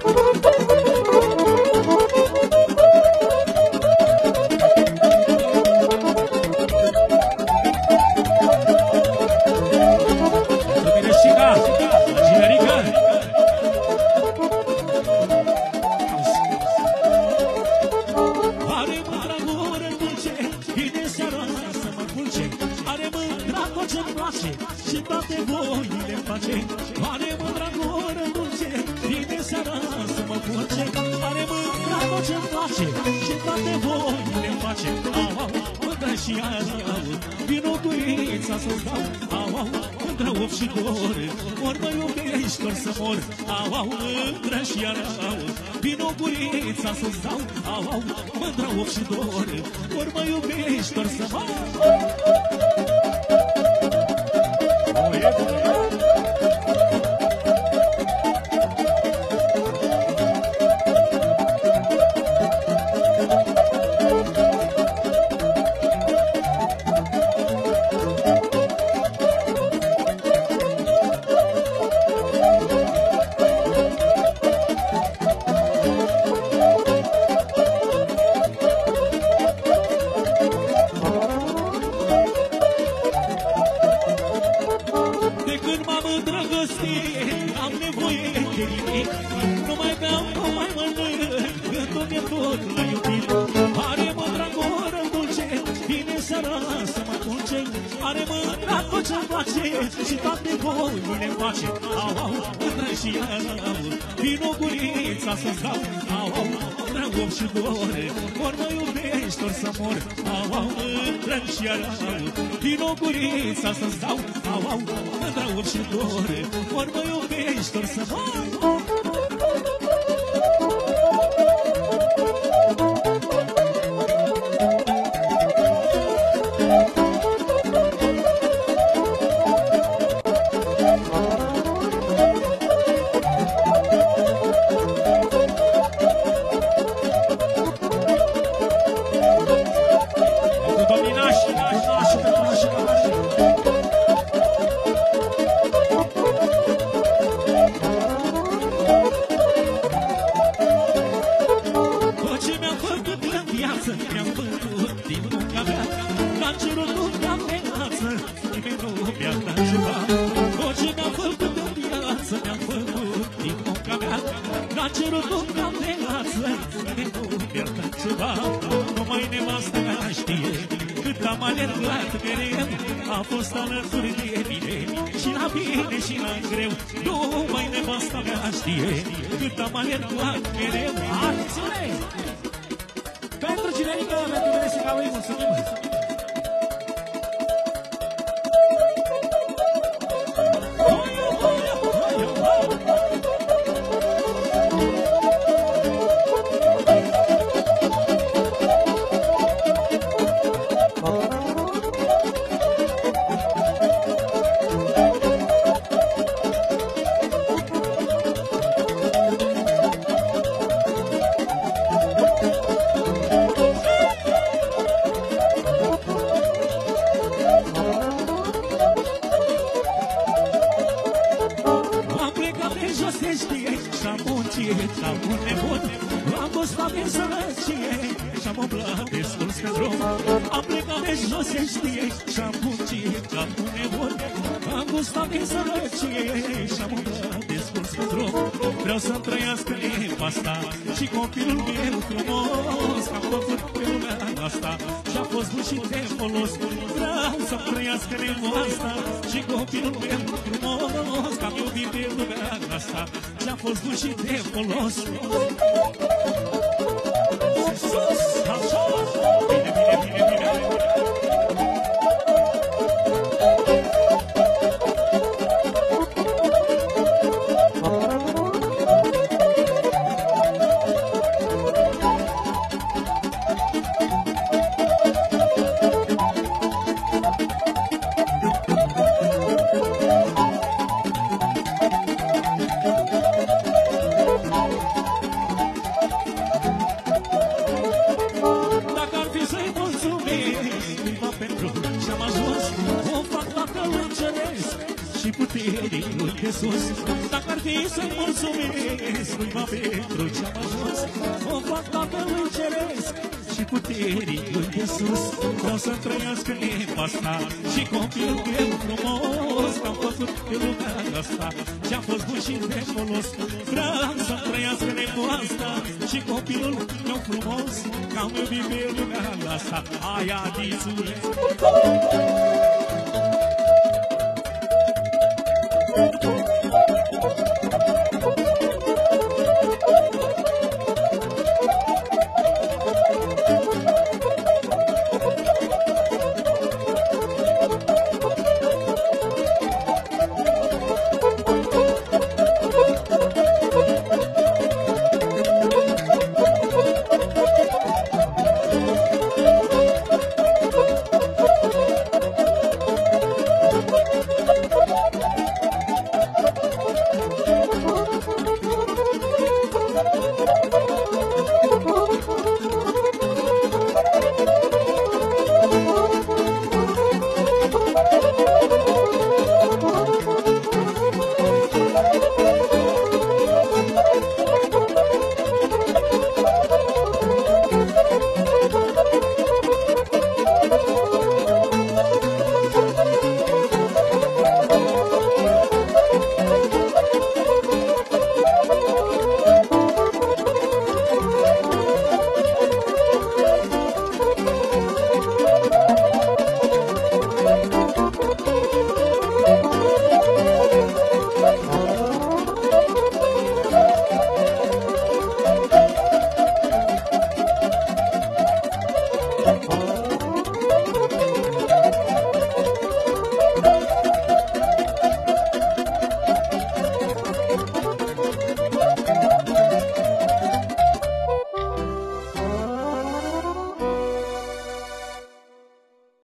Woo-hoo! Ce-mi place Și toate voile face. Au, au, mândră și iau Vino gurița să-ți dau. Au, au, mândră of și dor Ori mă iubești, ori să mor. Au, au, mândră și iau Vino gurița să-ți dau. Au, au, mândră of și dor Ori mă iubești, ori să mor îndrăgostit Am nevoie de nimic. Nu mai beau, nu mai mănânc. Gândul mi-e tot la iubit Are mândra gură dulce. Vine seara să mă culce Are mândra tot ce-mi place. Și toate voile face Au, au, mândră și iau Vino gurița să-ți dau. Au, au, dragom și dor Ori mă iubești, ori să mor. Au, au, mândră și iau Vino gurița să-ți dau. Au, au, mândră și dor Ori mă iubești, ori să mor N-am cerut lumea viață Nimeni nu mi-a dat ceva Numai nevastă mea știe Cât am alergat mereu A fost alături de mine Și la bine și la greu Numai nevasta mea știe Cât am alergat mereu Acțiune! Pentru cinerică, pentru mine și ca lui, mulțumim! De jos de știe Și-am muncit ca un nebun. Am gustat din sărăcie Și-am umblat destul pe drum. Am plecat de jos de știe Și-am muncit ca un nebun Am gustat din sărăcie Și-am umblat destul pe drum Vreau să-mi trăiască limba asta Și copilul meu frumos Am făcut pe lumea asta Și-a fost bun și de folos Vreau să-mi trăiască limba asta Și copilul meu frumos Că am iubit pe lumea asta Și-a fost bun și de folos Sus, așa Bine, bine, bine, Și puterii lui Iisus Dacă ar fi să-i mulțumesc Cuiva pentru ce-am ajuns O fac la călău ceresc Și puterii lui Iisus O să trăiască limba asta Și copilul meu frumos Că am făcut pe lumea asta Și-a fost bun și de folos Vreau să trăiască limba asta Și copilul meu frumos Că am iubit pe lumea asta Aia disule Thank Oh, oh, oh.